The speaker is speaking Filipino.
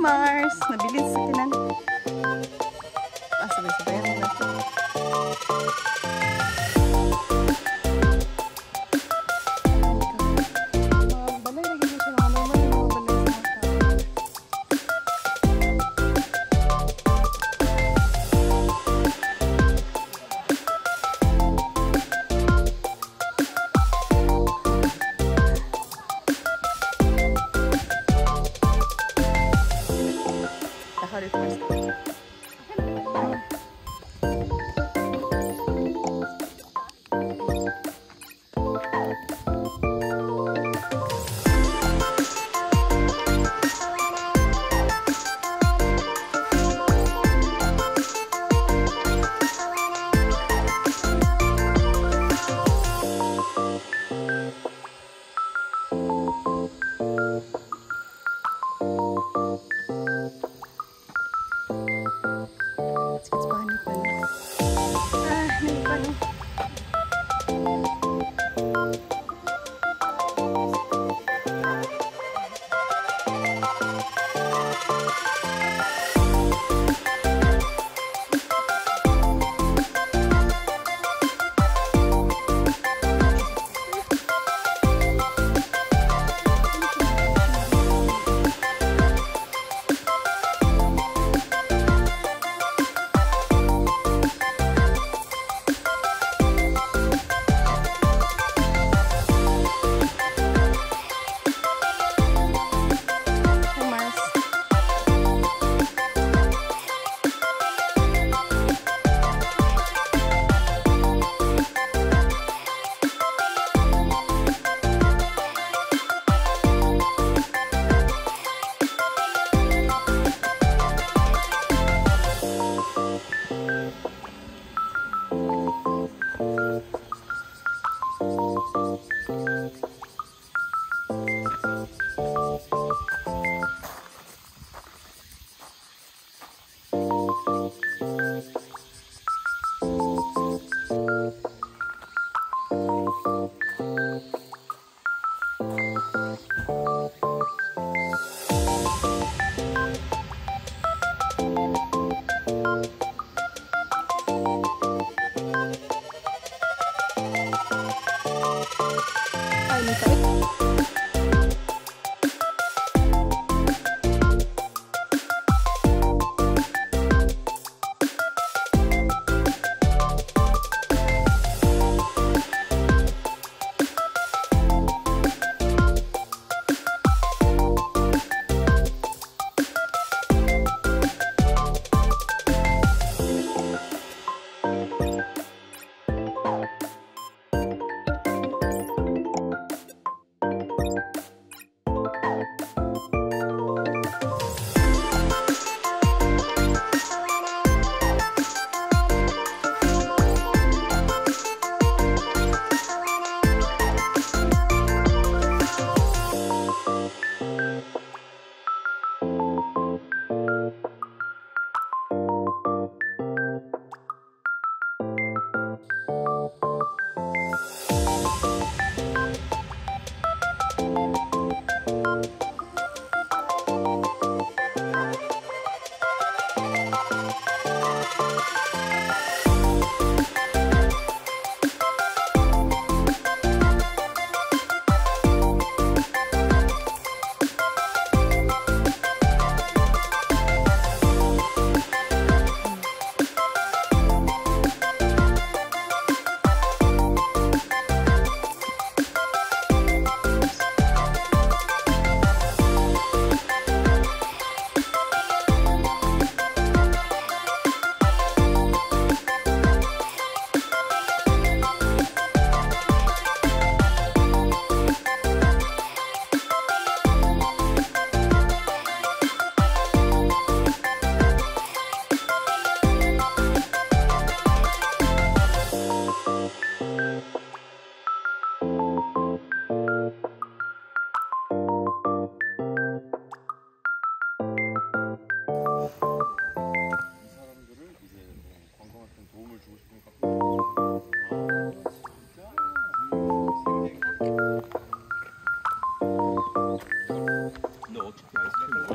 Mars! Nabilis sa kinan. Ah, sabay-sabay पानी पहन Ciao. 어차피 아이스크림 야간